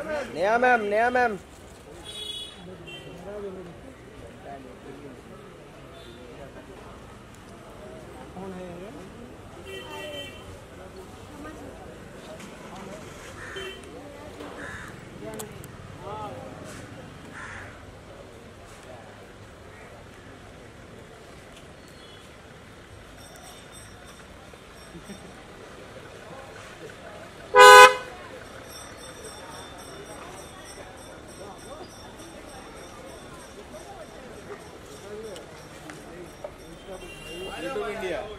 Neha ma'am Neha ma'am. है ये YouTube India.